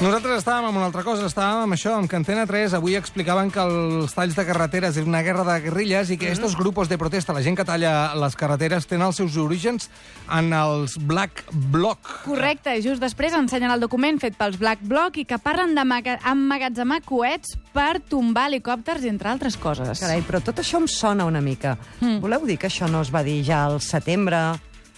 Nosaltres estàvem amb una altra cosa, estàvem amb això, amb que Antena 3 avui explicaven que els talls de carreteres és una guerra de guerrilles i que estos grupos de protesta, la gent que talla les carreteres, tenen els seus orígens en els Black Bloc. Correcte, just després ensenyen el document fet pels Black Bloc i que parlen d'emmagatzemar coets per tombar helicòpters, entre altres coses. Carai, però tot això em sona una mica. Mm. Voleu dir que això no es va dir ja al setembre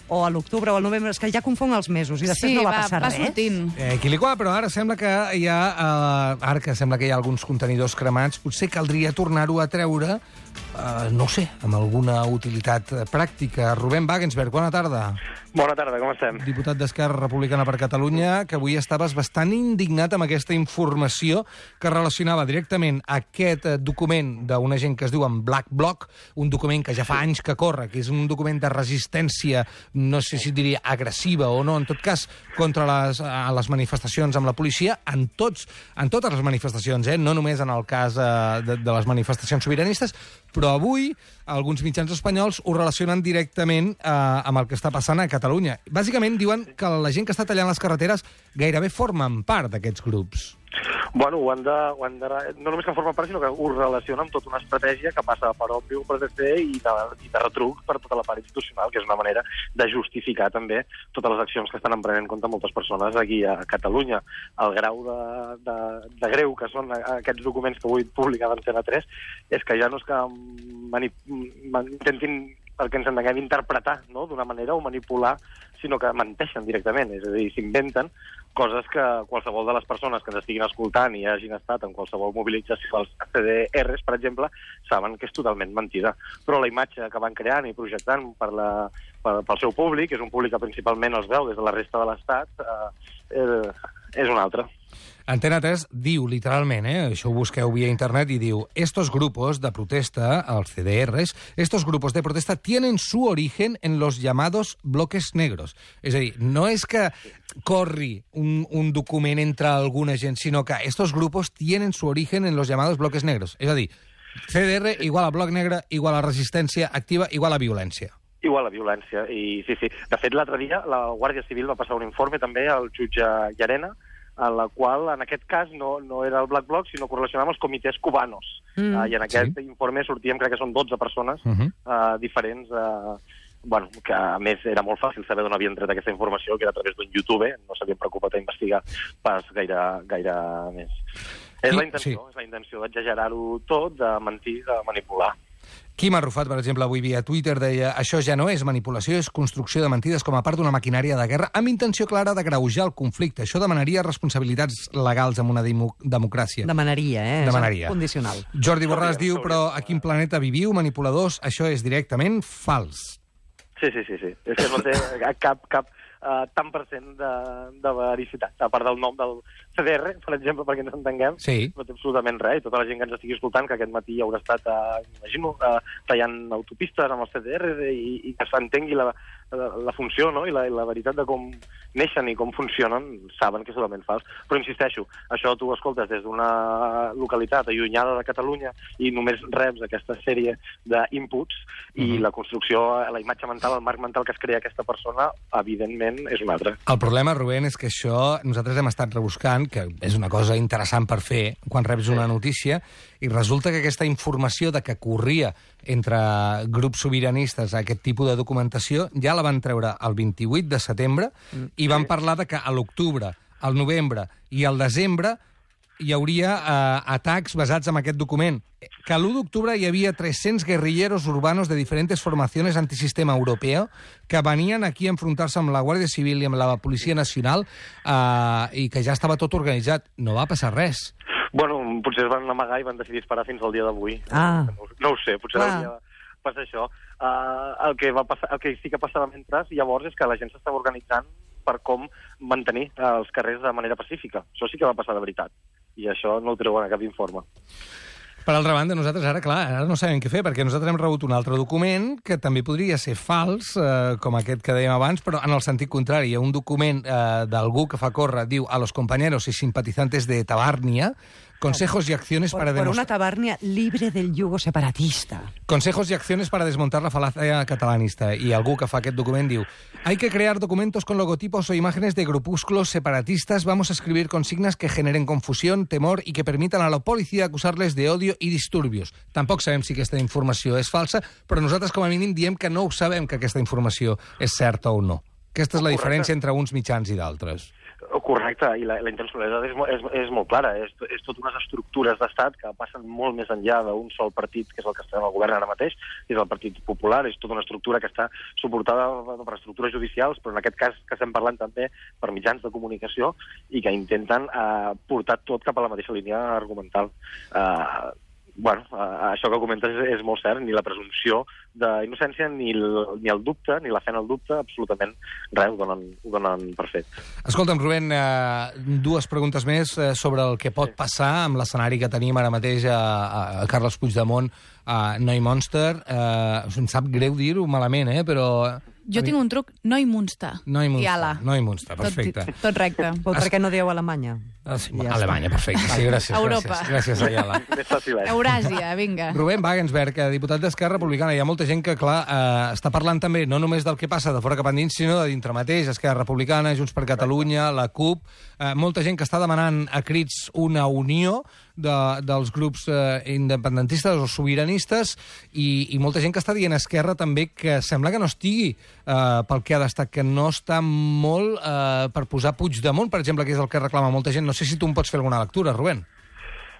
o a l'octubre o al novembre? És que ja confon els mesos i després sí, no va, va, passar va res. sortint. Eh, Quiliquà, però ara sembla que hi ha, eh, ara que sembla que hi ha alguns contenidors cremats, potser caldria tornar-ho a treure, eh, no ho sé, amb alguna utilitat pràctica. Rubén Wagensberg, bona tarda. Bona tarda, com estem? Diputat d'Esquerra Republicana per Catalunya, que avui estaves bastant indignat amb aquesta informació que relacionava directament aquest eh, document d'una gent que es diu en Black Bloc, un document que ja fa anys que corre, que és un document de resistència, no sé si diria agressiva o no, en tot cas, contra les, a les manifestacions amb la policia, en, tots, en totes les manifestacions, eh? no només en el cas eh, de, de les manifestacions sobiranistes, però avui alguns mitjans espanyols ho relacionen directament eh, amb el que està passant a Catalunya. Bàsicament diuen que la gent que està tallant les carreteres gairebé formen part d'aquests grups. Bueno, ho han de, ho han de, no només que en forma part, sinó que ho relaciona amb tota una estratègia que passa per òbvio, per DC i de, i de retruc per tota la part institucional, que és una manera de justificar també totes les accions que estan emprenent contra moltes persones aquí a Catalunya. El grau de, de, de greu que són aquests documents que avui publicava Antena 3 és que ja no és que mani, man, intentin perquè ens entenguem, interpretar no? d'una manera o manipular, sinó que menteixen directament, és a dir, s'inventen coses que qualsevol de les persones que ens estiguin escoltant i hagin estat en qualsevol mobilització dels CDRs, per exemple, saben que és totalment mentida. Però la imatge que van creant i projectant per la, per, pel seu públic, és un públic que principalment els veu des de la resta de l'Estat, eh, és una altra. Antena 3 diu literalment, eh, això ho busqueu via internet, i diu estos grupos de protesta, els CDRs, estos grupos de protesta tienen su origen en los llamados bloques negros. És a dir, no és que corri un, un document entre alguna gent, sinó que estos grupos tienen su origen en los llamados bloques negros. És a dir, CDR igual a bloc negre, igual a resistència activa, igual a violència. Igual a violència, i sí, sí. De fet, l'altre dia la Guàrdia Civil va passar un informe també al jutge Llarena, en la qual, en aquest cas, no, no era el Black Bloc, sinó que relacionàvem els comitès cubanos. Mm, uh, I en aquest sí. informe sortíem, crec que són 12 persones uh -huh. uh, diferents, uh, bueno, que a més era molt fàcil saber d'on havien tret aquesta informació, que era a través d'un YouTube, no s'havien preocupat a investigar pas gaire, gaire més. És la intenció, sí. és la intenció d'exagerar-ho tot, de mentir, de manipular. Quim Arrufat, per exemple, avui via Twitter deia això ja no és manipulació, és construcció de mentides com a part d'una maquinària de guerra amb intenció clara de greujar el conflicte. Això demanaria responsabilitats legals en una democràcia. Demanaria, eh? Demanaria. És condicional. Jordi Borràs diu, però a quin planeta viviu, manipuladors? Això és directament fals. Sí, sí, sí, sí. És que no té cap, cap uh, tant per cent de, de vericitat. A part del nom del CDR, per exemple, perquè ens entenguem, sí. no té absolutament res. I tota la gent que ens estigui escoltant, que aquest matí haurà estat, uh, imagino, uh, tallant autopistes amb els CDR i, i que s'entengui la, la, la funció no? I, la, i la veritat de com neixen i com funcionen, saben que és totalment fals. Però insisteixo, això tu ho escoltes des d'una localitat allunyada de Catalunya i només reps aquesta sèrie d'inputs mm -hmm. i la construcció, la imatge mental, el marc mental que es crea aquesta persona, evidentment, és un altre. El problema, Rubén, és que això nosaltres hem estat rebuscant, que és una cosa interessant per fer quan reps una notícia, i resulta que aquesta informació de que corria entre grups sobiranistes aquest tipus de documentació ja la van treure el 28 de setembre mm. i van parlar de que a l'octubre, al novembre i al desembre hi hauria eh, atacs basats en aquest document. Que l'1 d'octubre hi havia 300 guerrilleros urbanos de diferentes formaciones antisistema europeo que venien aquí a enfrontar-se amb la Guàrdia Civil i amb la Policia Nacional eh, i que ja estava tot organitzat. No va passar res. Bueno, potser es van amagar i van decidir esperar fins al dia d'avui. Ah. No, no ho sé, potser ah. hauria passar això. Uh, el, que va passar, el que sí que passava mentre, llavors, és que la gent s'estava organitzant per com mantenir els carrers de manera pacífica. Això sí que va passar de veritat. I això no ho treuen a cap informe. Per altra banda, nosaltres ara, clar, ara no sabem què fer, perquè nosaltres hem rebut un altre document que també podria ser fals, eh, com aquest que dèiem abans, però en el sentit contrari. Hi ha un document eh, d'algú que fa córrer, diu, a los compañeros y simpatizantes de Tabárnia, Consejos y acciones Por, para por una demostrar... tabarnia libre del yugo separatista. Consejos y acciones para desmontar la falacia catalanista. I algú que fa aquest document diu Hay que crear documentos con logotipos o imágenes de grupúsculos separatistas. Vamos a escribir consignas que generen confusión, temor y que permitan a la policía acusarles de odio y disturbios. Tampoc sabem si aquesta informació és falsa, però nosaltres com a mínim diem que no ho sabem que aquesta informació és certa o no. Aquesta és la diferència entre uns mitjans i d'altres. Correcte, i la, la intencionalitat és, és, és molt clara. És, és tot unes estructures d'estat que passen molt més enllà d'un sol partit, que és el que està en el govern ara mateix, és el Partit Popular. És tota una estructura que està suportada per estructures judicials, però en aquest cas que estem parlant també per mitjans de comunicació i que intenten eh, portar tot cap a la mateixa línia argumental. Eh, bueno, això que comentes és, és molt cert, ni la presumpció d'innocència, ni, el, ni el dubte, ni la fe en el dubte, absolutament res, ho donen, ho donen per fet. Escolta'm, Rubén, eh, dues preguntes més eh, sobre el que pot passar amb l'escenari que tenim ara mateix a, a, a Carles Puigdemont, a Noi Monster. Eh, em sap greu dir-ho malament, eh, però... Jo tinc un truc, Noi Munster. Noi Munster, I ala. Noi Munster, perfecte. Tot, tot recte. Però per què no dieu Alemanya? Ah, sí, Ja Alemanya, perfecte. Sí, gràcies, Europa. gràcies. Gràcies, Ayala. Més fàcil és. Euràsia, vinga. Rubén Wagensberg, eh, diputat d'Esquerra Republicana. Hi ha molta gent que, clar, eh, està parlant també no només del que passa de fora cap endins, sinó de dintre mateix, Esquerra Republicana, Junts per Catalunya, la CUP, eh, molta gent que està demanant a crits una unió de, dels grups eh, independentistes o sobiranistes i, i molta gent que està dient Esquerra també que sembla que no estigui eh, pel que ha d'estar, que no està molt eh, per posar Puigdemont, per exemple, que és el que reclama molta gent. No sé si tu em pots fer alguna lectura, Rubén.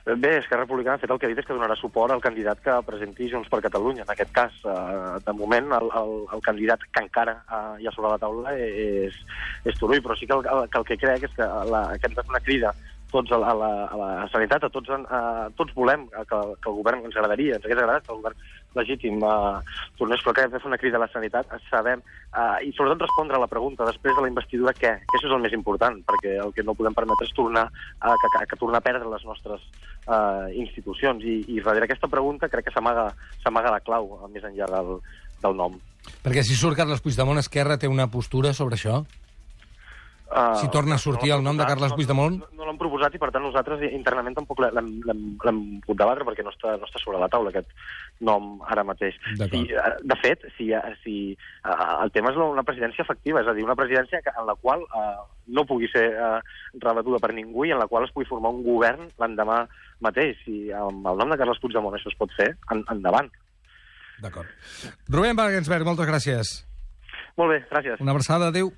Bé, Esquerra Republicana ha fet el que ha dit és que donarà suport al candidat que presenti Junts per Catalunya. En aquest cas, eh, de moment, el, el, el candidat que encara eh, hi ha sobre la taula és, és Turull, però sí que el, el, que el que crec és que, la, que fer una crida tots a la, a la, a la sanitat, a tots, a, tots volem que, que el govern, ens agradaria, ens hagués agradat que el govern legítim eh, tornés, però que hem de fer una crida a la sanitat, sabem, eh, i sobretot respondre a la pregunta després de la investidura què, això és el més important, perquè el que no podem permetre és tornar a, que, que, que tornar a perdre les nostres eh, institucions, i, i darrere aquesta pregunta crec que s'amaga la clau, més enllà del, del nom. Perquè si surt Carles Puigdemont, Esquerra té una postura sobre això? Uh, Si torna a sortir el nom de Carles Puigdemont? No, no l'hem proposat i, per tant, nosaltres internament tampoc l'hem pogut debatre perquè no està, no està sobre la taula aquest nom ara mateix. Si, eh, de fet, si, eh, si, uh, el tema és una presidència efectiva, és a dir, una presidència en la qual uh, no pugui ser uh, rebatuda per ningú i en la qual es pugui formar un govern l'endemà mateix. I amb el nom de Carles Puigdemont això es pot fer, en, endavant. D'acord. Rubén Wagensberg, moltes gràcies. Molt bé, gràcies. Una abraçada, adéu.